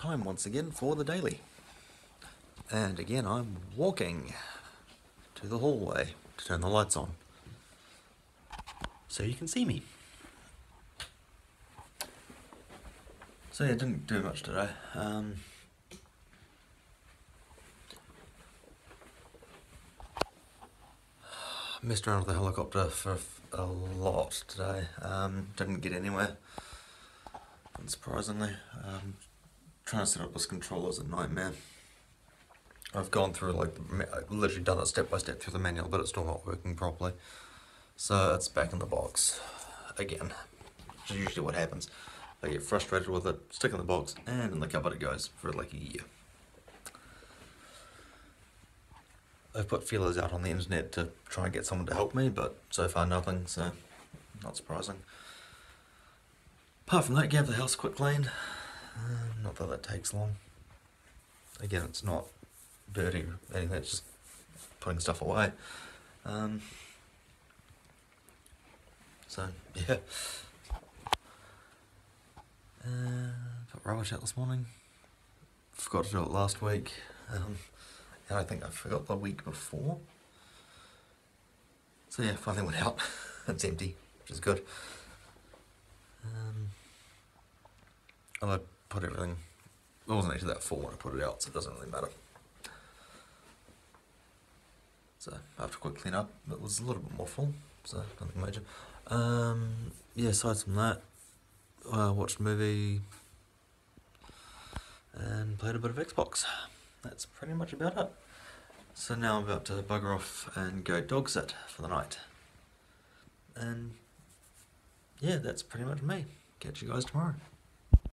time once again for the daily. And again, I'm walking to the hallway to turn the lights on so you can see me. So yeah, didn't do much today. Um, messed around with the helicopter for a lot today. Um, didn't get anywhere, unsurprisingly. Um, trying to set up this controller is a nightmare. I've gone through like I've literally done it step by step through the manual, but it's still not working properly. So it's back in the box again, which is usually what happens. I get frustrated with it, stick in the box, and in the cupboard it goes for like a year. I've put feelers out on the internet to try and get someone to help me, but so far nothing, so not surprising. Apart from that, gave the house quick clean. That that takes long. Again, it's not dirty or anything, it's just putting stuff away. Um, so, yeah. Uh, put rubbish out this morning. Forgot to do it last week. Um, and I think I forgot the week before. So yeah, finally went out. it's empty, which is good. Um, and I put everything. It wasn't actually that full when I put it out, so it doesn't really matter. So after a quick clean up, it was a little bit more full, so nothing major. Um, yeah, aside from that, I watched a movie and played a bit of Xbox. That's pretty much about it. So now I'm about to bugger off and go dog sit for the night. And yeah, that's pretty much me. Catch you guys tomorrow.